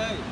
Yay.